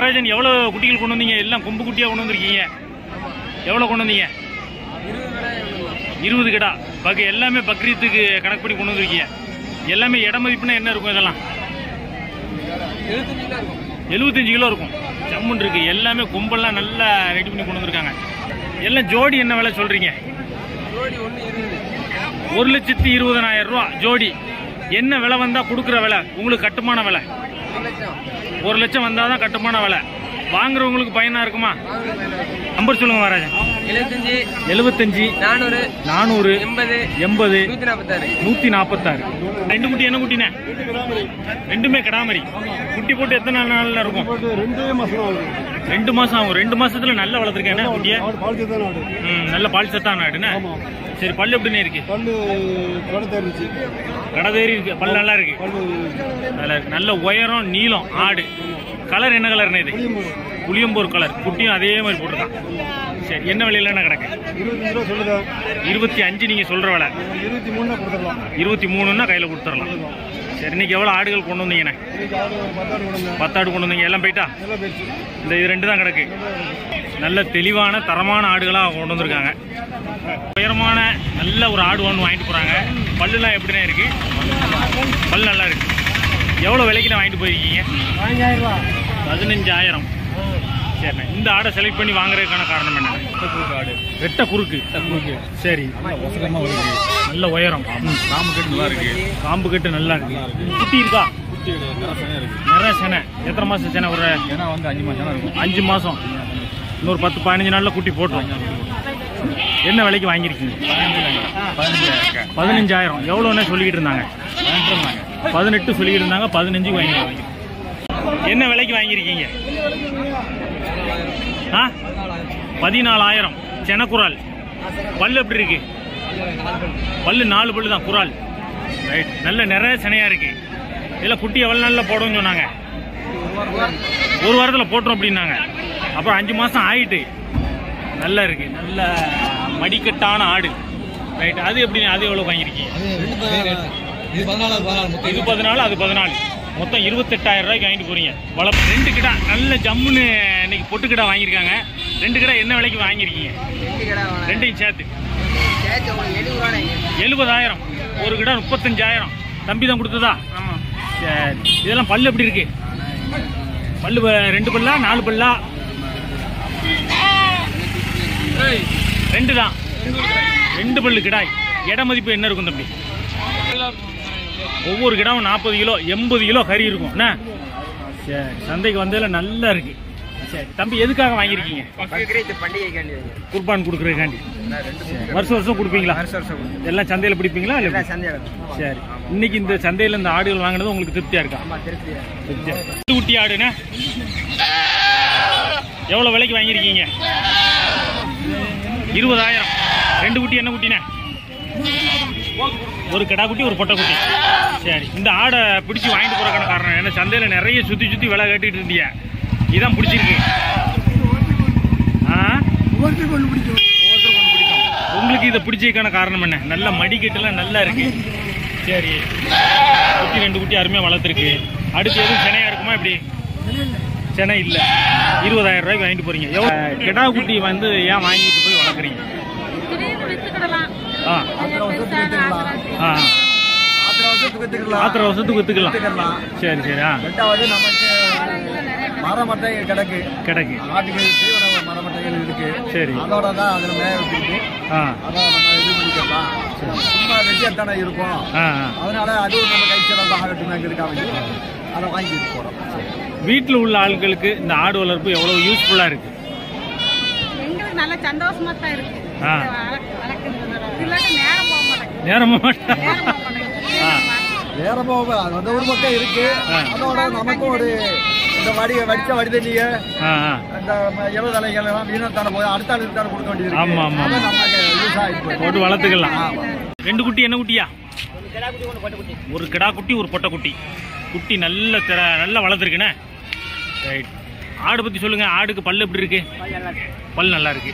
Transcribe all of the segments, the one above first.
நடராஜன் எவ்வளோ குட்டிகள் கொண்டு வந்தீங்க? எல்லாம் கொம்பு குட்டியாக கொண்டு வந்திருக்கீங்க. எவ்வளோ கொண்டு வந்தீங்க? இருபது கிடா. பக் எல்லாமே பக்ரீத்துக்கு கணக்கு பண்ணி கொண்டு வந்திருக்கீங்க. எல்லாமே இட மதிப்புனா என்ன இருக்கும் இதெல்லாம்? எழுபத்தஞ்சு கிலோ இருக்கும். ஜம்முன் இருக்கு. எல்லாமே கும்பல்லாம் நல்லா ரெடி பண்ணி கொண்டு வந்திருக்காங்க. எல்லாம் ஜோடி என்ன விலை சொல்றீங்க? ஒரு லட்சத்தி இருபதனாயிரம் ரூபா. ஜோடி. என்ன விலை வந்தா கொடுக்குற விலை? உங்களுக்கு கட்டுமான விலை? ஒரு லட்சம் வந்தாதான் கட்டுமான விலை. வாங்குறவங்களுக்கு பயனா இருக்குமா? நம்பர் சொல்லுங்க மகாராஜன். எழுபத்தஞ்சு எழுபத்தஞ்சு நானூறு நானூறு எண்பது எண்பது நூத்தி நாற்பத்தாறு ரெண்டு குட்டி என்ன குட்டினே? ரெண்டுமே கிடாமரி. குட்டி போட்டு எத்தனை நாள்ல இருக்கும்? ரெண்டே மாசம் ஆகுது. ரெண்டு மாசம் ஆகும். ரெண்டு மாசத்துல நல்லா வளர்த்துருக்கேன். நல்ல பால் சத்தான ஆடுனே. சரி பல்லு எப்படின்னு இருக்கு? பல்லு கடை தெரிஞ்சு கடதேறி இருக்கு. பல்லு நல்லா இருக்கு. நல்லா இருக்கு. நல்ல உயரம் நீளம் ஆடு. கலர் என்ன கலர்னு இது? புளியம்பூர். கலர் குட்டியும் அதே மாதிரி போட்டுருக்கான். சரி என்ன விலையில என்ன கிடக்கு? இருபத்தி அஞ்சு நீங்க சொல்ற விலை. இருபத்தி மூணுன்னா கையில கொடுத்துடலாம். சரி இன்னைக்கு எவ்வளவு ஆடுகள் கொண்டு வந்தீங்கண்ணே? இன்னைக்கு ஆடு பத்தாடு கொண்டு வந்தீங்க. எல்லாம் போயிட்டா? இந்த இது ரெண்டு தான் கிடக்கு. நல்ல தெளிவான தரமான ஆடுகளாக கொண்டு வந்திருக்காங்க. உயரமான நல்ல ஒரு ஆடு ஒன்று வாங்கிட்டு போகிறாங்க பல்லுலாம் எப்படிண்ணே இருக்கு? பல்லு நல்லா இருக்கு. எவ்வளோ விலைக்கு நான் வாங்கிட்டு போயிருக்கீங்க? பதினஞ்சாயிரம். சரிண்ணே இந்த ஆடை செலக்ட் பண்ணி வாங்குறதுக்கான காரணம் என்ன ஆடு வெட்ட குறுக்கு. சரி. நல்ல உயரம். நாம கேட்டு நல்லா இருக்கு. காம்பு கட்டு நல்லா இருக்கு. குட்டி இருக்கா? குட்டி நிறைய செனை எத்தனை மாசம் செனை ஒரு ஏன்னா வந்து அஞ்சு மாசம் இருக்கும். அஞ்சு மாசம்? இன்னொரு பத்து பதினஞ்சு நாள்ல குட்டி போட்டுரும். என்ன விலைக்கு வாங்கியிருக்கீங்க? பதினஞ்சாயிரம். எவ்வளோன்னு சொல்லிக்கிட்டு இருந்தாங்க. பதினெட்டு சொல்லிக்கிட்டு இருந்தாங்க. பதினஞ்சு வாங்கி என்ன விலைக்கு வாங்கியிருக்கீங்க? ஆ? பதினாலாயிரம். செனக்குறால் பல்லு எப்படி இருக்கு? பல்லு நாலு பல்லு தான் குறால் ரைட் நல்ல நிறைய செனையா இருக்கு. இதில் குட்டி எவ்வளோ நாளில் போடுவோம்னு சொன்னாங்க. ஒரு வாரத்தில் போட்டுரும் அப்படின்னாங்க. அப்புறம் அஞ்சு மாதம் ஆயிட்டு. நல்லா இருக்கு. நல்ல மடிக்கட்டான ஆடு. ரைட் அது எப்படி அது எவ்வளோ வாங்கியிருக்கீங்க? இது பதினாலு. அது பதினாலு. மொத்தம் இருபத்தெட்டாயிரம் ரூபாய்க்கு வாங்கிட்டு போறீங்க. வள ரெண்டு கிடா நல்ல ஜம்முன்னு இன்னைக்கு பொட்டு கிடா வாங்கியிருக்காங்க. ரெண்டு கிடா என்ன விலைக்கு வாங்கியிருக்கீங்க? ரெண்டையும் சேர்த்து. எழுபதாயிரம். ஒரு கிடா முப்பத்தஞ்சாயிரம். தம்பி தான் கொடுத்ததா? சரி. இதெல்லாம் பல்லு எப்படி இருக்கு? பல்லு ரெண்டு பல்லா நாலு பல்லா? ரெண்டு தான். ரெண்டு பல்லு கிடாய். இட மதிப்பு என்ன இருக்கும் தம்பி? ஒவ்வொரு கிடாவும் நாற்பது கிலோ எண்பது கிலோ கறி இருக்கும். என்ன? சரி. சந்தைக்கு வந்ததில் நல்லா இருக்கு. சரி தம்பி எதுக்காக வாங்கியிருக்கீங்க? குர்பான் கொடுக்குறதுக்காண்டி. வருஷம் வருஷம் கொடுப்பீங்களா? எல்லாம் சந்தையில் பிடிப்பீங்களா? இல்லை சரி. இன்னைக்கு இந்த சந்தையில் இந்த ஆடுகள் வாங்கினது உங்களுக்கு திருப்தியா இருக்கா? திருப்தியா குட்டி ஆடுண்ணே எவ்வளோ விலைக்கு வாங்கியிருக்கீங்க? இருபதாயிரம். ரெண்டு குட்டி என்ன குட்டிண்ணே ஒரு கிடா குட்டி ஒரு பொட்டை குட்டி. சரி. இந்த ஆடை பிடிச்சி வாங்கிட்டு போறதுக்கான காரணம் என்ன? சந்தையில் நிறைய சுற்றி சுற்றி விலை கேட்டுக்கிட்டு இருந்தீங்க இதான் பிடிச்சிருக்கு. ஆ? ஒன்று பிடிக்கும் உங்களுக்கு இதை பிடிச்சதுக்கான காரணம் என்ன? நல்ல மடிக்கட்டுலாம் நல்லா இருக்கு. சரி. குட்டி ரெண்டு குட்டி அருமையாக வளர்த்துருக்கு. அடுத்து எதுவும் சென்னையா இருக்குமா இப்படி? சென்னை இல்லை. இருபதாயிரம் ரூபாய்க்கு வாங்கிட்டு போறீங்க. எவ்வளோ குட்டி வந்து ஏன் வாங்கிட்டு போய் வளர்க்குறீங்க? ஆ. ஆ ஆத்திர வருஷத்துக்கு ஆத்திர வருஷத்துக்கு வித்துக்கலாம் சரி சரி ஆ. ரெண்டாவது நமக்கு மரமட்டை கிடக்கு. கிடக்கு. ஆட்டுக்கு தீவன மரமட்டைகள் இருக்கு. சரி. அதோட தான் அதில் மேய விட்டுருக்கு ஆ. அதை நம்ம இது பண்ணிக்கலாம். சும்மா வெட்டியாத்தானே இருக்கும். ஆ ஆ. அதனால அதுவும் நம்ம கை சிறந்த ஆகட்டுமேங்கிறதுக்காக அதை வாங்கிட்டு போகிறோம் வீட்டில் உள்ள ஆட்களுக்கு இந்த ஆடு வளர்ப்பு எவ்வளோ யூஸ்ஃபுல்லாக இருக்கு? எங்களுக்கு நல்ல சந்தோஷமா தான் இருக்கு. நேரம் போக நேரமா போக போக அந்த ஒரு பக்கம் இருக்கு. ஆ. அதோட நமக்கும் ஒரு இந்த வடி வடிச்ச வடிதண்ணிய ஆ ஆ. இந்த இல தலைகள் எல்லாம் வீணத்தான போய் அடுத்த ஆளுக்கு தானே கொடுக்க வேண்டியது. ஆமா, ஆமா. போட்டு வளர்த்துக்கலாம். ரெண்டு குட்டி என்ன குட்டியா? ஒரு கிடா குட்டி ஒரு பொட்டை குட்டி. குட்டி நல்ல திற நல்லா வளர்த்துருக்குண்ணே. ரைட் ஆடு பற்றி சொல்லுங்க ஆடுக்கு பல்லு எப்படி இருக்கு? பல் நல்லா இருக்கு.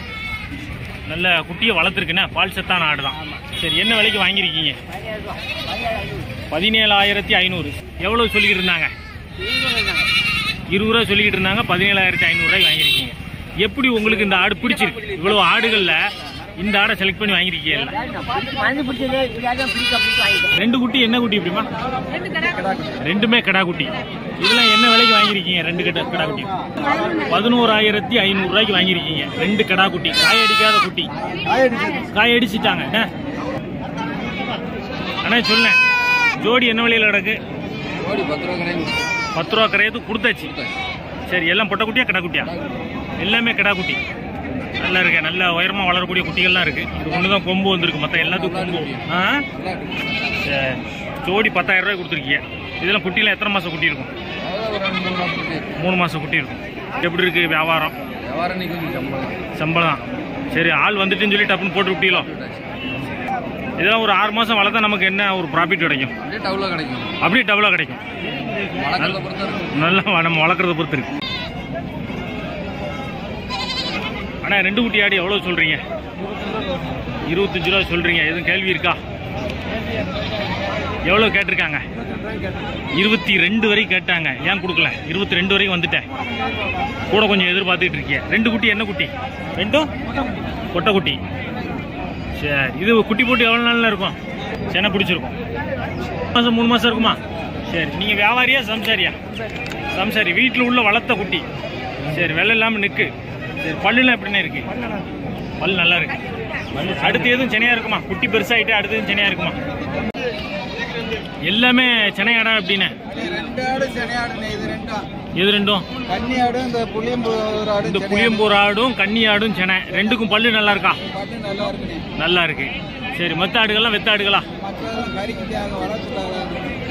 நல்ல குட்டியை வளர்த்துருக்குண்ணே. பால் சத்தான ஆடு தான் சரி என்ன விலைக்கு வாங்கியிருக்கீங்க? பதினேழாயிரத்தி ஐநூறு. எவ்வளோ சொல்லிக்கிட்டு இருந்தாங்க? இருபது ரூபா சொல்லிக்கிட்டு இருந்தாங்க பதினேழாயிரத்தி ஐநூறுரூவாய்க்கு வாங்கியிருக்கீங்க. எப்படி உங்களுக்கு இந்த ஆடு பிடிச்சிருக்கு? இவ்வளவு ஆடுகள்ல இந்த ஆடை செலக்ட் பண்ணி வாங்கியிருக்கீங்க ரெண்டு குட்டி என்ன குட்டி இப்படிமா ரெண்டுமே கடா குட்டி இதெல்லாம் என்ன விலைக்கு வாங்கியிருக்கீங்க? ரெண்டு கடா கடா குட்டி பதினோராயிரத்தி ஐநூறு ரூபாய்க்கு வாங்கியிருக்கீங்க. ரெண்டு கடா குட்டி காய் அடிக்காத குட்டி. காய் அடிச்சிட்டாங்க. என்ன? அண்ணா சொல்லேன் ஜோடி என்ன விலையில் நடக்கு ஜோடி பத்து ரூபா கரையாது கொடுத்தாச்சு. சரி எல்லாம் பொட்டை குட்டியா கடா குட்டியா எல்லாமே கடா குட்டி நல்லா இருக்கு நல்ல உயரமா வளரக்கூடிய குட்டிகள்லாம் இருக்கு. இது ஒன்று தான் கொம்பு வந்திருக்கு மற்ற எல்லாத்துக்கும் கொம்பு. ஆ. ஜோடி பத்தாயிரம் ரூபாய் கொடுத்துருக்கீங்க இதெல்லாம் குட்டிலாம் எத்தனை மாசம் குட்டி இருக்கும்? மூணு மாசம் குட்டி இருக்கும். எப்படி இருக்கு வியாபாரம்? சம்பளம். சரி ஆள் வந்துட்டுன்னு சொல்லி டப்புன்னு போட்டு விட்டீங்களோ? இதெல்லாம் ஒரு ஆறு மாசம் வளர்த்தா நமக்கு என்ன ஒரு ப்ராஃபிட் கிடைக்கும்? அப்படியே டபுளாக கிடைக்கும். நல்லா நம்ம வளர்க்குறத பொறுத்து இருக்கு. அண்ணா ரெண்டு குட்டி ஆடி எவ்வளோ சொல்றீங்க? இருபத்தஞ்சு ரூபா சொல்றீங்க. எதுவும் கேள்வி இருக்கா? எவ்வளோ கேட்டிருக்காங்க? இருபத்தி ரெண்டு வரைக்கும் கேட்டாங்க. ஏன் கொடுக்கல? இருபத்தி ரெண்டு வரைக்கும் வந்துட்டேன். கூட கொஞ்சம் எதிர்பார்த்துட்டு இருக்கீங்க ரெண்டு குட்டி என்ன குட்டி? ரெண்டும்? கொட்டை குட்டி. சரி இது குட்டி போட்டு எவ்வளோ நாள்ல இருக்கும்? சென்னை பிடிச்சிருக்கும். மாதம் மூணு மாதம் இருக்குமா? சரி நீங்கள் வியாபாரியா சம்சாரியா? சம்சாரி வீட்டில் உள்ள வளர்த்த குட்டி. சரி வெள்ளை இல்லாமல் நிற்கு சரி பல்லுலாம் எப்படிண்ணே இருக்கு? பல் நல்லா இருக்கு. அடுத்து எதுவும் சென்னையா இருக்குமா? குட்டி பெருசாயிட்டு அடுத்து எதுவும் சென்னையா இருக்குமா? எல்லாமே சென்னையாடா அப்படின்னு இது ரெண்டும் எது ரெண்டும்? இந்த புளியம்பூர் ஆடும் கன்னி ஆடும் சென்னை. ரெண்டுக்கும் பல்லு நல்லா இருக்கா? நல்லா இருக்கு. சரி மற்ற ஆடுகள்லாம் வெத்த ஆடுகளா?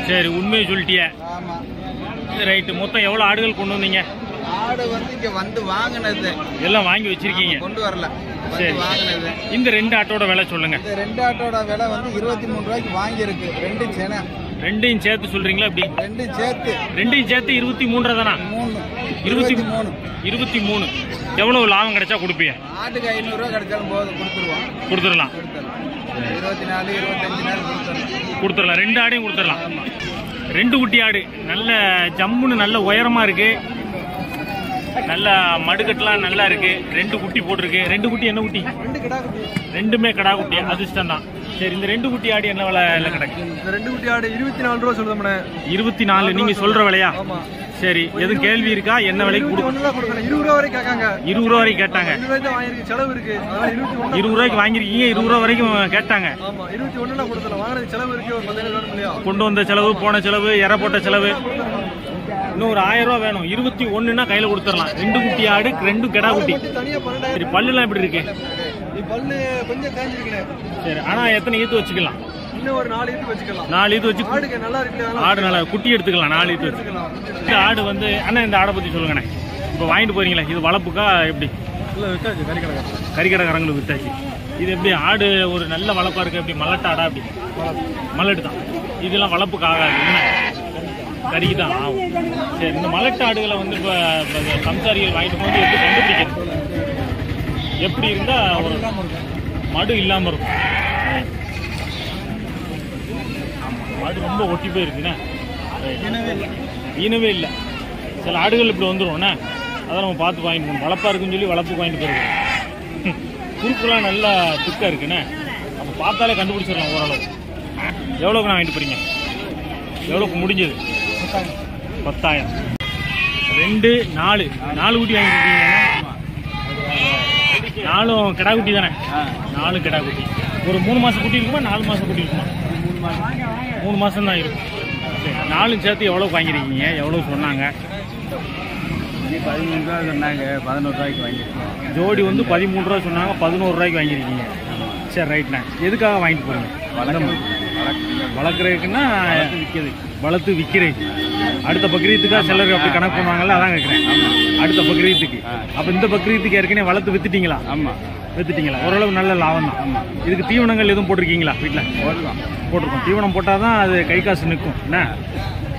சரி உண்மையை சொல்லிட்டியே. ரைட்டு மொத்தம் எவ்வளோ ஆடுகள் கொண்டு வந்தீங்க? ஆடு வந்து இங்க வந்து வாங்கினது. எல்லாம் வாங்கி வச்சிருக்கீங்க. கொண்டு வரல. சரி. வாங்கினது. இந்த ரெண்டு ஆட்டோட விலை சொல்லுங்க. இந்த ரெண்டு ஆட்டோட விலை வந்து இருபத்தி மூணு ரூபாய்க்கு வாங்கியிருக்கு. ரெண்டு செனை. ரெண்டையும் சேர்த்து சொல்றீங்களா இப்படி ரெண்டும் சேர்த்து. ரெண்டையும் சேர்த்து இருபத்தி மூன்றரை தானா இருபத்தி மூணு. இருபத்தி மூணு. எவ்வளவு லாபம் கிடைச்சா கொடுப்பீங்க? ஆட்டுக்கு ஐநூறுரூவா கிடைச்சாலும் போதும் கொடுத்துருவோம். கொடுத்துடலாம். இருபத்தி நாலு இருபத்தஞ்சு நாள் கொடுத்துடலாம். ரெண்டு ஆடையும் கொடுத்துடலாம். ரெண்டு குட்டி ஆடு. நல்ல ஜம்முன்னு நல்ல உயரமா இருக்கு. நல்ல மடுக்கட்டுலாம் நல்லா இருக்கு. ரெண்டு குட்டி போட்டிருக்கு. ரெண்டு குட்டி என்ன குட்டி? ரெண்டு கிடா குட்டி. ரெண்டுமே கடா குட்டி. அதிர்ஷ்டம் தான் சரி இந்த ரெண்டு குட்டி ஆடு என்ன விலை கிடக்கு இந்த ரெண்டு குட்டி ஆடு இருபத்தி நாலு ரூபா சொல்லுதோம்ண்ணே இருபத்தி நாலு நீங்க சொல்ற விலையா? சரி எதுவும் கேள்வி இருக்கா? என்ன விலைக்கு கொடுக்கணும் இருபது ரூபா வரைக்கும் கேட்காங்க. இருபது ரூபா வரைக்கும் கேட்டாங்க. செலவு இருக்கு. இருபது ரூபாய்க்கு வாங்கிருக்கீங்க இருபது ரூபா வரைக்கும் கேட்டாங்க. இருபத்தி ஒண்ணுல கொடுத்துடலாம் வாங்கினது செலவு இருக்கு. கொண்டு வந்த செலவு போன செலவு எரை போட்ட செலவு. இன்னும் ஒரு ஆயிரம் ரூபா வேணும். இருபத்தி ஒண்ணுன்னா கையில கொடுத்துடலாம். ரெண்டு குட்டி ஆடு ரெண்டு கெடா குட்டி. சரி பல்லுலாம் எப்படி இருக்கு? பல்லு கொஞ்சம் தேஞ்சிருக்கேன் சரி ஆனா எத்தனை ஈத்து வச்சுக்கலாம்? இன்னும் ஒரு நாலு இது வச்சுக்கலாம். நாலு ஈத்து வச்சு ஆடுக்கு நல்லா இருக்கு. ஆடு நல்லா குட்டி எடுத்துக்கலாம் நாலு ஈத்து வச்சு. இந்த ஆடு வந்து அண்ணா இந்த ஆடை பத்தி சொல்லுங்கண்ணே. இப்போ வாங்கிட்டு போறீங்களா? இது வளர்ப்புக்கா எப்படி? இல்ல வித்தாச்சு கறிக்கடைக்காரங்களுக்கு வித்தாச்சு. இது எப்படி ஆடு ஒரு நல்ல வளர்ப்பா இருக்கு எப்படி? மலட்டு ஆடா அப்படி மலட்டு தான். இதெல்லாம் வளர்ப்புக்கு ஆகாது என்ன? கறிக்கு தான் ஆகும். சரி இந்த மலட்டு ஆடுகளை வந்து இப்போ சம்சாரிகள் வாங்கிட்டு போது எப்படி கண்டுபிடிக்கிறது? எப்படி இருந்தா ஒரு மடு இல்லாம இருக்கும். மடு ரொம்ப ஒட்டி போயிருக்குண்ணே. ஈனவே இல்லை. சில ஆடுகள் இப்படி வந்துரும்ண்ணே அதை நம்ம பார்த்து வாங்கிட்டு போகணும். இருக்குன்னு சொல்லி வளர்ப்புக்கு வாங்கிட்டு போயிருக்கோம். குறுக்குலாம் நல்லா திக்கா இருக்குண்ணே. அப்போ பார்த்தாலே கண்டுபிடிச்சிடலாம் ஓரளவு. எவ்வளோக்கு நான் வாங்கிட்டு போறீங்க? எவ்வளோக்கு முடிஞ்சது? பத்தாயிரம். ரெண்டு நாலு. நாலு குட்டி வாங்கிருக்கீங்க நாலும் கிடா குட்டி தானே நாலு கிடா குட்டி ஒரு மூணு மாசம் குட்டி இருக்குமா? நாலு மாசம் குட்டி இருக்குமா? மூணு மாசம் தான் இருக்கும். சரி நாலும் சேர்த்து எவ்வளோ வாங்கிருக்கீங்க எவ்வளோ சொன்னாங்க? பதிமூணு ரூபா சொன்னாங்க. பதினோரு ரூபாய்க்கு வாங்கிருக்கோம் ஜோடி வந்து பதிமூணு ரூபா சொன்னாங்க. பதினோரு ரூபாய்க்கு வாங்கியிருக்கீங்க. சரி ரைட்ண்ணா எதுக்காக வாங்கிட்டு போறீங்க? வளர்க்குறதுக்குன்னா விற்கிறது. வளர்த்து விற்கிறேன் அடுத்த பக்ரீத்துக்கா சிலர் அப்படி கணக்கு பண்ணுவாங்கல்ல அதான் கேட்குறேன் அடுத்த பக்ரீத்துக்கு. அப்போ இந்த பக்ரீத்துக்கு ஏற்கனவே வளர்த்து வித்துட்டீங்களா? ஆமாம் வித்துட்டீங்களா? ஓரளவு நல்ல லாபம் தான். இதுக்கு தீவனங்கள் எதுவும் போட்டிருக்கீங்களா வீட்டில் போட்டிருக்கோம். தீவனம் போட்டால் தான் அது கை காசு நிற்கும். என்ன?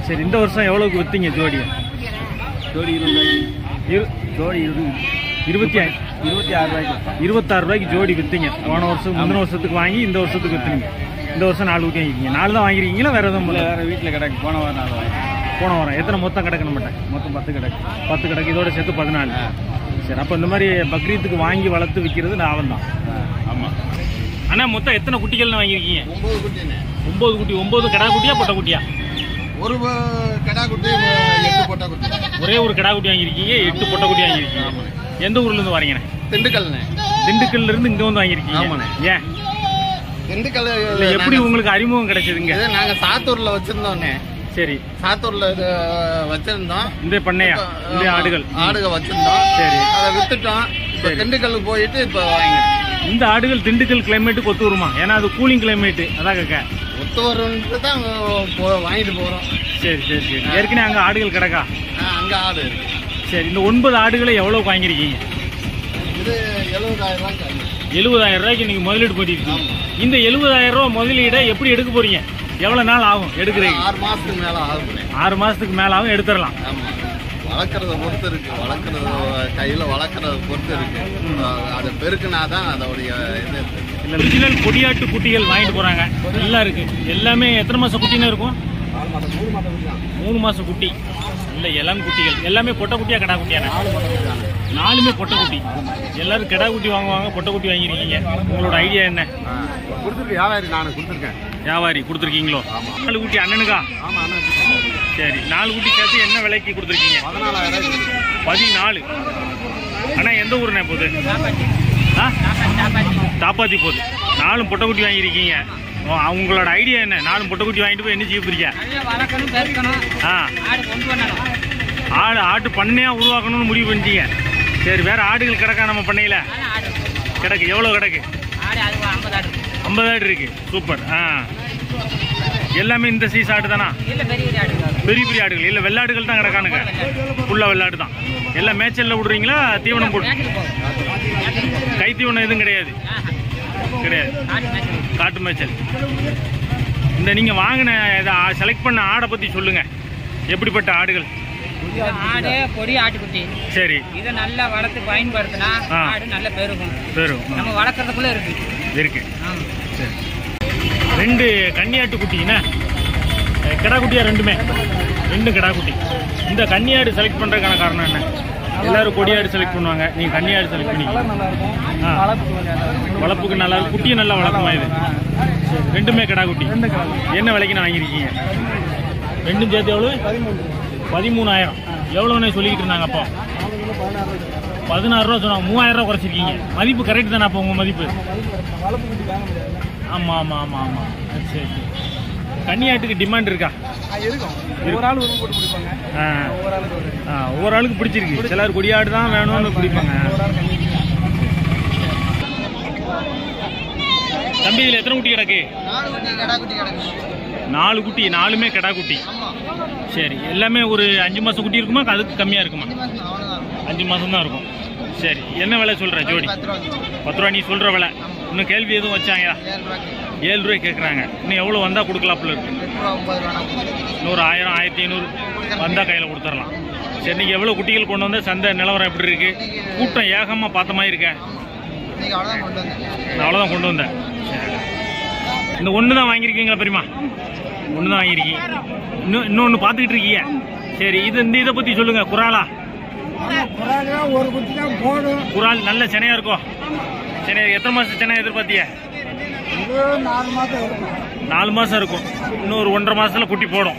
சரி இந்த வருஷம் எவ்வளோக்கு விற்றீங்க ஜோடியை ஜோடி இரு ஜோடி இருபது இருபத்தி இருபத்தி ஆறு ரூபாய்க்கு இருபத்தாறு ரூபாய்க்கு ஜோடி விற்றீங்க போன வருஷம் முந்தின வருஷத்துக்கு வாங்கி இந்த வருஷத்துக்கு விற்றுனீங்க இந்த வருஷம் நாலு ஊற்றி வாங்கிருக்கீங்க நாலு தான் வாங்கிருக்கீங்களா? வேற எதுவும் இல்லை? வேறு வீட்டில் கிடக்கு. போன வாரம் நாள் வாங்கி போன வாரம். எத்தனை மொத்தம் கிடக்கு நம்மகிட்ட மொத்தம் பத்து கிடக்கு. பத்து கிடக்கு. இதோட சேர்த்து பதினாலு. சரி அப்போ இந்த மாதிரி பக்ரீத்துக்கு வாங்கி வளர்த்து விற்கிறது லாபம் தான். ஆமாம் அண்ணா மொத்தம் எத்தனை குட்டிகள்னு வாங்கியிருக்கீங்க? ஒன்பது குட்டிண்ணே ஒம்பது குட்டி. ஒம்பது கிடா குட்டியா பொட்டை குட்டியா? ஒரு கிடா குட்டி எட்டு பொட்டை குட்டி. ஒரே ஒரு கிடா குட்டி வாங்கியிருக்கீங்க எட்டு பொட்டை குட்டி வாங்கியிருக்கீங்க. எந்த ஊர்ல இருந்து வரீங்கண்ணே? திண்டுக்கல்ண்ணே. திண்டுக்கல்ல இருந்து இங்க வந்து வாங்கியிருக்கீங்க. ஆமாண்ணே. ஏன்? திண்டுக்கல் எப்படி உங்களுக்கு அறிமுகம் கிடைச்சதுங்க? நாங்க சாத்தூர்ல வச்சிருந்தோண்ணே சரி. சாத்தூர்ல இது வச்சிருந்தோம். இந்த பண்ணையா? இந்த ஆடுகள். ஆடுக வச்சிருந்தோம். சரி. அதை வித்துட்டோம். திண்டுக்கல்லுக்கு போயிட்டு இப்ப வாங்கி இந்த ஆடுகள் திண்டுக்கல் கிளைமேட்டுக்கு ஒத்து வருமா ஏன்னா அது கூலிங் கிளைமேட் அதான் கேட்க. ஒத்து வரும்னு தான் வாங்கிட்டு போறோம். சரி சரி சரி. ஏற்கனவே அங்க ஆடுகள் கிடக்கா? அங்க ஆடு சரி இந்த ஒன்பது ஆடுகளை எவ்வளவு வாங்கியிருக்கீங்க? இது எழுபதாயிரம் ரூபாய்க்கு. எழுபதாயிரம் ரூபாய்க்கு நீங்க முதலீடு பண்ணிருக்கீங்க இந்த எழுபதாயிரம் ரூபாய் முதலீடை எப்படி எடுக்க போறீங்க? எவ்வளவு நாள் ஆகும் எடுக்கிறீங்க ஆறு மாசத்துக்கு மேல ஆகும்ண்ணே ஆறு மாசத்துக்கு மேல ஆகும் எடுத்துடலாம். வளர்க்குறத பொறுத்து இருக்கு. வளர்க்குறது கையில வளர்க்குறத பொறுத்து இருக்கு. அதை பெருக்குனா தான் அதோடைய இது. இல்ல ஒரிஜினல் கொடியாட்டு குட்டிகள் வாங்கிட்டு போறாங்க. நல்லா இருக்கு. எல்லாமே எத்தனை மாசம் குட்டின்னு இருக்கும்? மூணு மாசம் குட்டி இல்ல இளம் குட்டிகள். எல்லாமே பொட்டை குட்டியா கடா குட்டியான நாலுமே பொட்டை குட்டி. எல்லாரும் கிடா குட்டி வாங்குவாங்க பொட்டை குட்டி வாங்கியிருக்கீங்க. உங்களோட ஐடியா என்ன? கொடுத்துருக்கு. வியாபாரி நான் கொடுத்துருக்கேன். வியாபாரி கொடுத்துருக்கீங்களோ? நாலு குட்டி அண்ணனுக்கா? சரி நாலு குட்டி சேர்த்து என்ன விலைக்கு கொடுத்துருக்கீங்க? பதினாலு. அண்ணா எந்த ஊருண்ணே போகுது? ஆ? தாப்பாத்தி போகுது. நாலும் பொட்டைக்குட்டி வாங்கியிருக்கீங்க. ஓ, உங்களோட ஐடியா என்ன? நாலும் பொட்டைக்குட்டி வாங்கிட்டு போய் என்ன செய்ய போறீங்க? ஆ. ஆடு ஆட்டு பண்ணையா உருவாக்கணும்னு முடிவு பண்ணிட்டீங்க. சரி வேற ஆடுகள் கிடக்கா நம்ம பண்ணையில? கிடக்கு. எவ்வளோ கிடக்கு? ஐம்பது ஆடு இருக்கு. சூப்பர். ஆ. எல்லாமே இந்த சீஸ் ஆடு தானா? பெரிய பெரிய ஆடு பெரிய பெரிய ஆடுகள். இல்லை வெள்ளாடுகள் தான் கிடக்கானுங்க. ஃபுல்லாக வெள்ளாடு தான். எல்லாம் மேய்ச்சலில் விடுறீங்களா? தீவனம் போட்டு கை தீவனம் எதுவும் கிடையாது. கிடையாது. காட்டு மேய்ச்சல். இந்த நீங்க வாங்கின இதை செலக்ட் பண்ண ஆடை பத்தி சொல்லுங்க. எப்படிப்பட்ட ஆடுகள்? ஆடு பொடி ஆட்டுக்குட்டி. சரி. இதை நல்லா வளர்த்து பயன்படுத்தினா. ஆடு நல்ல பெருகும். பெரும். நம்ம வளர்க்கறதுக்குள்ள இருக்கு. இருக்கு. ஆமா சரி. ரெண்டு கன்னியாட்டு குட்டிங்கண்ணா. கிடா குட்டியா ரெண்டுமே? ரெண்டு கிடா குட்டி இந்த கன்னியாடு செலக்ட் பண்றதுக்கான காரணம் என்ன? எல்லாரும் கொடியாடு செலக்ட் பண்ணுவாங்க. நீங்க கன்னியாடு செலக்ட் பண்ணீங்க ஆ. வளர்ப்புக்கு நல்லா இருக்கும். குட்டியும் நல்லா வளர்க்குமா இது? சரி. ரெண்டுமே கிடா குட்டி என்ன விலைக்கு நான் வாங்கியிருக்கீங்க ரெண்டும் சேர்த்து எவ்வளவு? பதிமூணாயிரம். எவ்வளோன்னு சொல்லிக்கிட்டு இருந்தாங்க அப்போ? பதினாறு ரூபா சொன்னாங்க. மூவாயிரம் ரூபா குறைச்சிருக்கீங்க. மதிப்பு கரெக்ட் தானே அப்போ உங்க மதிப்பு? ஆமா ஆமா ஆமா ஆமா. சரி சரி கன்னியாட்டுக்கு டிமாண்ட் இருக்கா? ஒவ்வொரு ஆளுக்கு பிடிச்சிருக்கு. சிலர் கொடியாடு தான் வேணும்னு பிடிப்பாங்க. தம்பி இதுல எத்தனை குட்டி கிடக்கு? நாலு குட்டி நாலுமே கிடா குட்டி. சரி எல்லாமே ஒரு அஞ்சு மாசம் குட்டி இருக்குமா? அதுக்கு கம்மியா இருக்குமா? அஞ்சு மாசம் தான் இருக்கும். சரி என்ன விலை சொல்ற ஜோடி? பத்து ரூபா நீ சொல்ற விலை. இன்னும் கேள்வி எதுவும் வச்சாங்க ஏழு ரூபாய் கேட்குறாங்க. இன்னும் எவ்வளோ வந்தா கொடுக்கலாப்புல இருக்கு? இன்னொரு ஆயிரம் ஆயிரத்தி ஐநூறு. வந்தா கையில் கொடுத்துடலாம். சரி நீங்க எவ்வளோ குட்டிகள் கொண்டு வந்த? சந்தை நிலவரம் எப்படி இருக்கு? கூட்டம் ஏகமா பார்த்த மாதிரி இருக்க. இன்னைக்கு அவ்வளோதான் கொண்டு வந்தேன் நான் அவ்வளோதான் கொண்டு வந்தேன். சரி. இந்த ஒன்று தான் வாங்கியிருக்கீங்களா பெரியமா ஒன்று தான் வாங்கியிருக்கீங்க. இன்னும் இன்னொன்று பார்த்துக்கிட்டு இருக்கீங்க. சரி இது இந்த இதை பற்றி சொல்லுங்க. குராலா? ஒரு குட்டி தான் போடும் குரால் நல்ல செனையா இருக்கும் சென்னை எத்தனை மாதம் சென்னை எதிர்பார்த்திய? இது நாலு மாதம் இருக்கும். நாலு மாதம் இருக்கும். இன்னும் ஒரு ஒன்றரை மாதத்தில் குட்டி போடும்.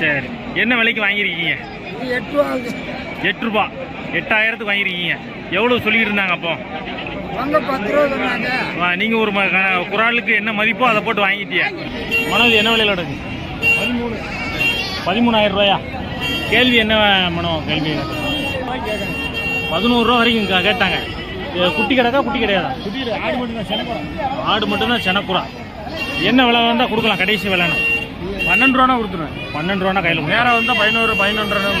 சரி என்ன விலைக்கு வாங்கியிருக்கீங்க? எட்டு ரூபா எட்டு ரூபா. எட்டாயிரத்துக்கு வாங்கியிருக்கீங்க. எவ்வளோ சொல்லிட்டு இருந்தாங்க அப்போ நீங்க ஒரு குராலுக்கு என்ன மதிப்போ அதை போட்டு வாங்கிட்டிய. மனோஜ் என்ன விலையில பதிமூணு. பதிமூணாயிரம் ரூபாயா? கேள்வி என்ன மனோ கேள்வி? பதினோரு ரூபா வரைக்கும் கேட்டாங்க. குட்டி கிடக்கா குட்டி கிடையாதா? ஆடு மட்டும் தான் செனக்குறா என்ன விலை வந்தா கொடுக்கலாம் கடைசி விலைன்னு. பன்னெண்டு ரூபா கொடுத்துருவேன். பன்னெண்டு ரூபா கையில் நேரம் வந்தா பதினோரு பதினொன்று ரூபா